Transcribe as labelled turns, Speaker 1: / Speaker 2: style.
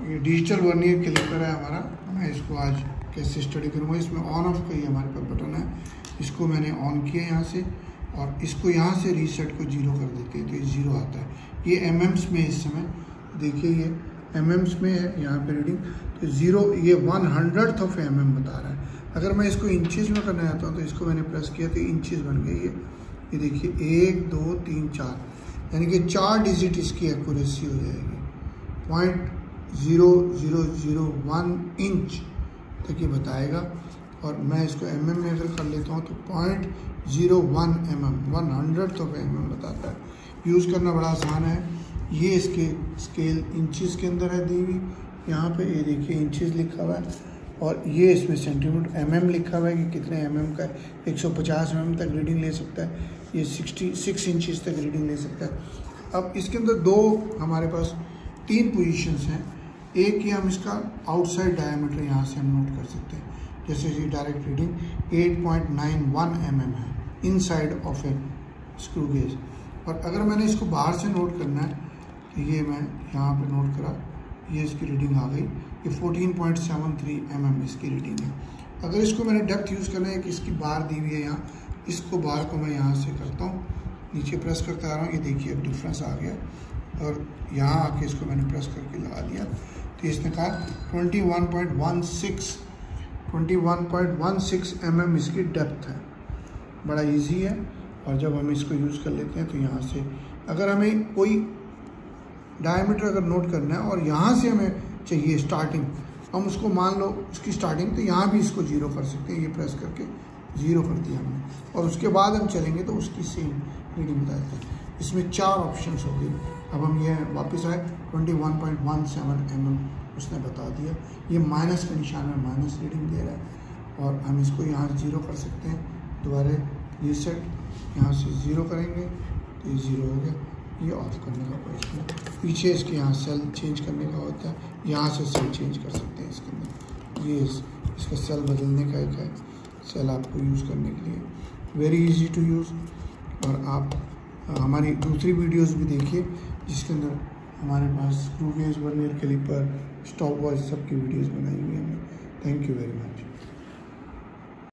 Speaker 1: ये digital one vernier caliper है हमारा। मैं इसको आज कैसे स्टडी करूँगा, इसमें ऑन ऑफ़ का ही हमारे पास बटन है। इसको मैंने ऑन किया यहाँ से और इसको यहाँ से रीसेट को ज़ीरो कर देते हैं तो ये ज़ीरो आता है। ये एम एम्स में इस समय, देखिए ये एम एम्स में है, यहाँ पे रीडिंग तो ज़ीरो ये वन हंड्रेड ऑफ़ एम बता रहा है। अगर मैं इसको इंचज़ में करना चाहता हूँ तो इसको मैंने प्रेस किया तो इंचज़ बन गई ये। ये देखिए, एक, दो, तीन, चार। यानी कि चार डिजिट इसकी एक्यूरेसी हो जाएगी। Point zero zero zero one inch तक ये बताएगा। और मैं इसको एम mm में अगर कर लेता हूँ तो point zero one m m one hundred of m m बताता है। यूज़ करना बड़ा आसान है। ये इसके स्केल इंचज़ के अंदर है दी हुई यहाँ पे ये देखिए इंचज़ लिखा हुआ है। और ये इसमें सेंटीमीटर एम mm लिखा हुआ है कि कितने एम mm का है। 150 एम mm तक रीडिंग ले सकता है। ये 66 इंचज़ तक रीडिंग ले सकता है। अब इसके अंदर दो हमारे पास तीन पोजीशंस हैं। एक ही हम इसका आउटसाइड डायमीटर यहाँ से हम नोट कर सकते हैं। जैसे ये डायरेक्ट रीडिंग 8.91 पॉइंट mm है inside of a screw gauge और अगर मैंने इसको बाहर से नोट करना है तो ये मैं यहाँ पे नोट करा, ये इसकी रीडिंग आ गई। ये 14.73 पॉइंट mm इसकी रीडिंग है। अगर इसको मैंने डेप्थ यूज़ करना है कि इसकी बार दी हुई है यहाँ, इसको बार को मैं यहाँ से करता हूँ। नीचे प्रेस करता आ रहा हूँ, ये देखिए अब डिफरेंस आ गया। और यहाँ आके इसको मैंने प्रेस करके लगा दिया। तो इसने कहा twenty one point one six twenty one point one six m m इसकी डेप्थ है। बड़ा इजी है, और जब हम इसको यूज़ कर लेते हैं तो यहाँ से, अगर हमें कोई डायमीटर अगर नोट करना है, और यहाँ से हमें चाहिए स्टार्टिंग हम उसको मान लो, उसकी स्टार्टिंग तो यहाँ भी इसको ज़ीरो कर सकते हैं, ये प्रेस करके ज़ीरो कर दिया हमने। और उसके बाद हम चलेंगे तो उसकी सेम रीडिंग बताते हैं। इसमें चार ऑप्शन हो गए अब हम ये वापस आए twenty one point one seven m m उसने बता दिया। ये माइनस के निशान में माइनस रीडिंग दे रहा है। और हम इसको यहाँ ज़ीरो कर सकते हैं। दोबारा ये सेट यहाँ से ज़ीरो करेंगे तो ये ज़ीरो हो गया। ये ऑफ़ करने का क्वेश्चन पीछे इसके यहाँ सेल चेंज करने का होता है। यहाँ से सेल चेंज कर सकते हैं इसके अंदर। ये इस, इसका सेल बदलने का एक है। सेल आपको यूज़ करने के लिए। वेरी इजी टू यूज़ और आप हमारी दूसरी वीडियोस भी देखिए, जिसके अंदर हमारे पास screw gauge vernier caliper stopwatch सब की वीडियोस बनाई हुई हैं। Thank you very much